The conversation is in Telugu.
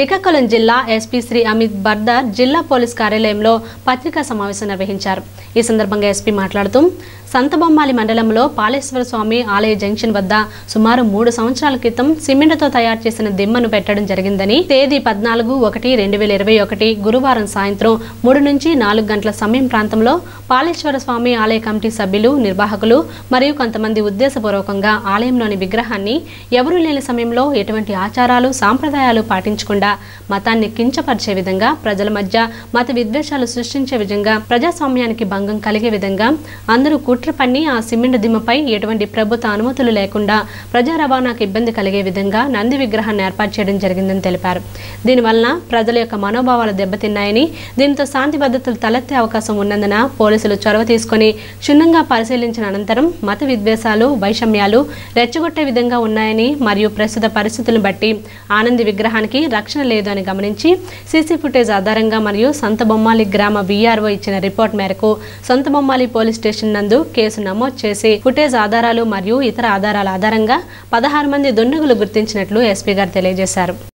శ్రీకాకుళం జిల్లా ఎస్పీ శ్రీ అమిత్ బర్దార్ జిల్లా పోలీస్ కార్యాలయంలో పత్రికా సమావేశం నిర్వహించారు. ఈ సందర్భంగా ఎస్పీ మాట్లాడుతూ సంతబొమ్మాలి మండలంలో పాలేశ్వర స్వామి ఆలయ జంక్షన్ వద్ద సుమారు మూడు సంవత్సరాల క్రితం సిమెంట్తో తయారు చేసిన దిమ్మను పెట్టడం జరిగిందని తేదీ పద్నాలుగు ఒకటి రెండు వేల ఇరవై ఒకటి గురువారం సాయంత్రం మూడు నుంచి నాలుగు గంటల సమయం ప్రాంతంలో పాలేశ్వర స్వామి ఆలయ కమిటీ సభ్యులు నిర్వాహకులు మరియు కొంతమంది ఉద్దేశపూర్వకంగా ఆలయంలోని విగ్రహాన్ని ఎవరూ లేని సమయంలో ఎటువంటి ఆచారాలు సాంప్రదాయాలు పాటించకుండా మతాన్ని కించపరిచే విధంగా ప్రజల మధ్య మత విద్వేషాలు సృష్టించే విధంగా ప్రజాస్వామ్యానికి భంగం కలిగే విధంగా అందరూ కుట్ర పన్ని ఆ సిమెంట్ దిమ్మపై ఎటువంటి ప్రభుత్వ అనుమతులు లేకుండా ప్రజా రవాణాకు ఇబ్బంది కలిగే విధంగా నంది విగ్రహాన్ని ఏర్పాటు చేయడం జరిగిందని తెలిపారు. దీనివలన ప్రజల యొక్క మనోభావాలు దెబ్బతిన్నాయని దీంతో శాంతి భద్రతలు తలెత్తే అవకాశం ఉన్నందున పోలీసులు చొరవ తీసుకొని క్షుణ్ణంగా పరిశీలించిన అనంతరం మత విద్వేషాలు వైషమ్యాలు రెచ్చగొట్టే విధంగా ఉన్నాయని మరియు ప్రస్తుత పరిస్థితులను బట్టి ఆనంది విగ్రహానికి రక్షణ లేదు అని గమనించి సీసీ ఫుటేజ్ ఆధారంగా మరియు సంత బొమ్మాలి గ్రామ వీఆర్ఓ ఇచ్చిన రిపోర్ట్ మేరకు సొంత బొమ్మాలి పోలీస్ స్టేషన్ నందు కేసు నమోదు చేసి ఫుటేజ్ ఆధారాలు మరియు ఇతర ఆధారాల ఆధారంగా పదహారు మంది దుండగులు గుర్తించినట్లు ఎస్పీ గారు తెలియజేశారు.